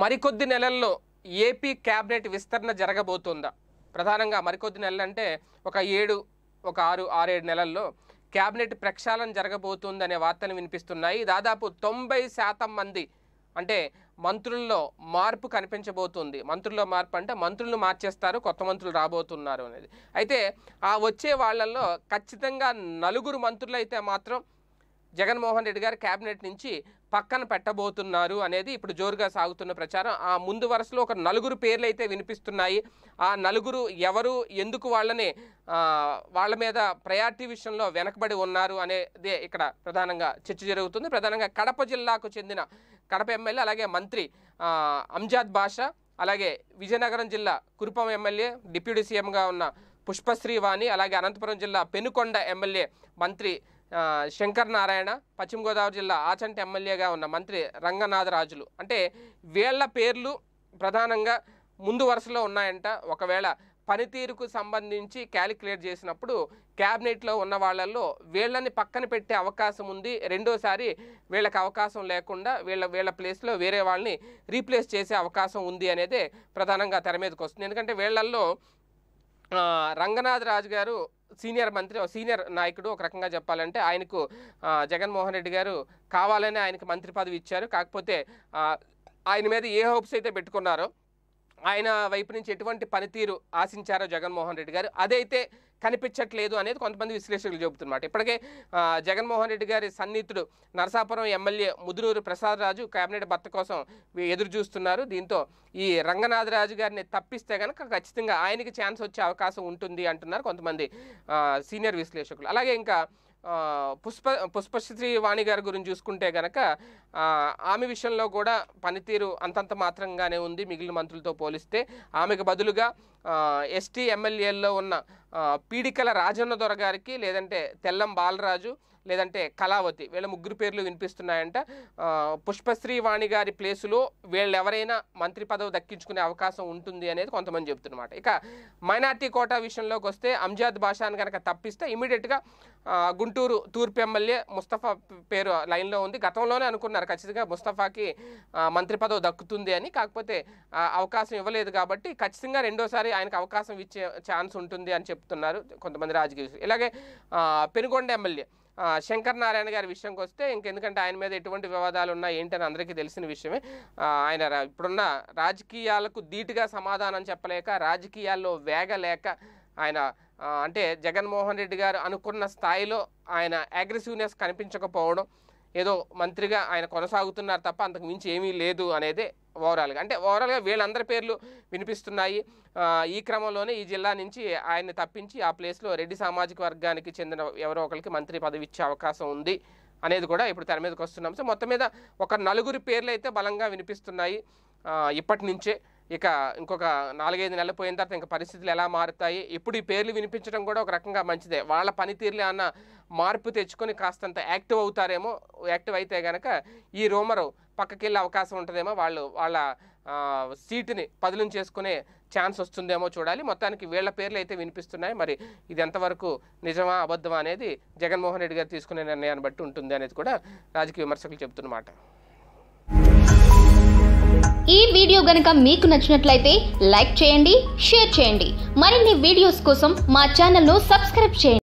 మరికొద్ది నెలల్లో AP cabinet విస్తరణ జరగబోతుందా? ప్రధానంగా మరికొద్ది నెలలు అంటే ఒక ఏడు ఒక ఆరు ఆరేడు నెలల్లో క్యాబినెట్ ప్రక్షాళన జరగబోతుందనే వార్తలు వినిపిస్తున్నాయి. దాదాపు తొంభై శాతం మంది అంటే మంత్రుల్లో మార్పు కనిపించబోతుంది. మంత్రుల్లో మార్పు అంటే మంత్రులు మార్చేస్తారు కొత్త మంత్రులు రాబోతున్నారు అనేది. అయితే ఆ వచ్చే వాళ్ళల్లో ఖచ్చితంగా నలుగురు మంత్రులు అయితే మాత్రం జగన్మోహన్ రెడ్డి గారు కేబినెట్ నుంచి పక్కన పెట్టబోతున్నారు అనేది ఇప్పుడు జోరుగా సాగుతున్న ప్రచారం. ఆ ముందు వరుసలో ఒక నలుగురు పేర్లు అయితే వినిపిస్తున్నాయి. ఆ నలుగురు ఎవరు ఎందుకు వాళ్ళని వాళ్ళ మీద ప్రయారిటీ విషయంలో వెనకబడి ఉన్నారు అనేది ఇక్కడ ప్రధానంగా చర్చ జరుగుతుంది. ప్రధానంగా కడప జిల్లాకు చెందిన కడప ఎమ్మెల్యే అలాగే మంత్రి అంజాద్ బాషా అలాగే విజయనగరం జిల్లా కురుపం ఎమ్మెల్యే డిప్యూటీ సీఎంగా ఉన్న పుష్పశ్రీ వాణి అలాగే అనంతపురం జిల్లా పెనుకొండ ఎమ్మెల్యే మంత్రి శంకర్ నారాయణ పశ్చిమ గోదావరి జిల్లా ఆచంట ఎమ్మెల్యేగా ఉన్న మంత్రి రంగనాథరాజులు. అంటే వీళ్ళ పేర్లు ప్రధానంగా ముందు వరుసలో ఉన్నాయంట. ఒకవేళ పనితీరుకు సంబంధించి క్యాలిక్యులేట్ చేసినప్పుడు క్యాబినెట్లో ఉన్న వాళ్ళల్లో వీళ్ళని పక్కన పెట్టే అవకాశం ఉంది. రెండోసారి వీళ్ళకి అవకాశం లేకుండా వీళ్ళ వీళ్ళ ప్లేస్లో వేరే వాళ్ళని రీప్లేస్ చేసే అవకాశం ఉంది అనేది ప్రధానంగా తెర మీదకి వస్తుంది. ఎందుకంటే వీళ్ళల్లో రంగనాథ్ రాజు గారు సీనియర్ మంత్రి సీనియర్ నాయకుడు ఒక రకంగా చెప్పాలంటే ఆయనకు జగన్మోహన్ రెడ్డి గారు కావాలని ఆయనకు మంత్రి పదవి ఇచ్చారు. కాకపోతే ఆయన మీద ఏ హోప్స్ అయితే పెట్టుకున్నారో ఆయన వైపు నుంచి ఎటువంటి పనితీరు ఆశించారో జగన్మోహన్ రెడ్డి గారు? అదైతే కనిపించట్లేదు అనేది కొంతమంది విశ్లేషకులు చెబుతున్నమాట. ఇప్పటికే జగన్మోహన్ రెడ్డి గారి సన్నిహితుడు Narasapuram MLA Mudunuru Prasad Raju cabinet berth కోసం ఎదురు చూస్తున్నారు. దీంతో ఈ రంగనాథరాజు గారిని తప్పిస్తే కనుక ఖచ్చితంగా ఆయనకి ఛాన్స్ వచ్చే అవకాశం ఉంటుంది అంటున్నారు కొంతమంది సీనియర్ విశ్లేషకులు. అలాగే ఇంకా పుష్ప పుష్పశ్రీ వాణి గారి గురించి చూసుకుంటే కనుక ఆమె విషయంలో కూడా పనితీరు అంతంత మాత్రంగానే ఉంది మిగిలిన మంత్రులతో పోలిస్తే. ఆమెకు బదులుగా ఎస్టీ ఎమ్మెల్యేల్లో ఉన్న పీడికల రాజన్న దొర గారికి లేదంటే తెల్లం బాలరాజు లేదంటే కళావతి వీళ్ళ ముగ్గురు పేర్లు వినిపిస్తున్నాయంట. పుష్పశ్రీ వాణి గారి ప్లేసులో వీళ్ళెవరైనా మంత్రి పదవి దక్కించుకునే అవకాశం ఉంటుంది అనేది కొంతమంది చెప్తున్నమాట ఇక మైనార్టీ కోటా విషయంలోకి వస్తే అంజాద్ బాషాను కనుక తప్పిస్తే ఇమీడియట్గా గుంటూరు తూర్పు ఎమ్మెల్యే ముస్తఫా పేరు లైన్లో ఉంది. గతంలోనే అనుకున్నారు ఖచ్చితంగా ముస్తఫాకి మంత్రి పదవి దక్కుతుంది అని. కాకపోతే అవకాశం ఇవ్వలేదు కాబట్టి ఖచ్చితంగా రెండోసారి ఆయనకు అవకాశం ఇచ్చే ఛాన్స్ ఉంటుంది అని చెప్తున్నారు కొంతమంది రాజకీయ ఇలాగే పెనుగొండ ఎమ్మెల్యే శంకర్ నారాయణ గారి విషయంకి వస్తే ఇంకెందుకంటే ఆయన మీద ఎటువంటి వివాదాలు ఉన్నాయి ఏంటని అందరికీ తెలిసిన విషయమే. ఆయన ఇప్పుడున్న రాజకీయాలకు ధీటుగా సమాధానం చెప్పలేక రాజకీయాల్లో వేగలేక ఆయన అంటే జగన్మోహన్ రెడ్డి గారు అనుకున్న స్థాయిలో ఆయన అగ్రెసివ్నెస్ కనిపించకపోవడం ఏదో మంత్రిగా ఆయన కొనసాగుతున్నారు తప్ప అంతకు మించి ఏమీ లేదు అనేది ఓవరాల్గా. అంటే ఓవరాల్గా వీళ్ళందరి పేర్లు వినిపిస్తున్నాయి. ఈ క్రమంలోనే ఈ జిల్లా నుంచి ఆయన్ని తప్పించి ఆ ప్లేస్లో రెడ్డి సామాజిక వర్గానికి చెందిన ఎవరో ఒకరికి మంత్రి పదవి ఇచ్చే అవకాశం ఉంది అనేది కూడా ఇప్పుడు తెర మీదకి వస్తున్నాం. సో మొత్తం మీద ఒక నలుగురి పేర్లు అయితే బలంగా వినిపిస్తున్నాయి. ఇప్పటి నుంచే. ఇక ఇంకొక నాలుగైదు నెలలు పోయిన తర్వాత ఇంకా పరిస్థితులు ఎలా మారుతాయి? ఇప్పుడు ఈ పేర్లు వినిపించడం కూడా ఒక రకంగా మంచిదే. వాళ్ళ పనితీరులు అన్న మార్పు తెచ్చుకొని కాస్తంత యాక్టివ్ అవుతారేమో యాక్టివ్ అయితే కనుక ఈ రూమరు పక్కకి వెళ్ళే అవకాశం ఉంటుందేమో వాళ్ళు వాళ్ళ సీటుని పదులం చేసుకునే ఛాన్స్ వస్తుందేమో చూడాలి. మొత్తానికి వీళ్ళ పేర్లు అయితే వినిపిస్తున్నాయి. మరి ఇది ఎంతవరకు నిజమా అబద్ధమా అనేది జగన్మోహన్ రెడ్డి గారు తీసుకునే నిర్ణయాన్ని బట్టి ఉంటుంది అనేది కూడా రాజకీయ విమర్శకులు చెబుతున్నమాట. ఈ వీడియో గనక మీకు నచ్చినట్లయితే లైక్ చేయండి షేర్ చేయండి. మరిన్ని వీడియోస్ కోసం మా ఛానల్ను సబ్స్క్రైబ్ చేయండి.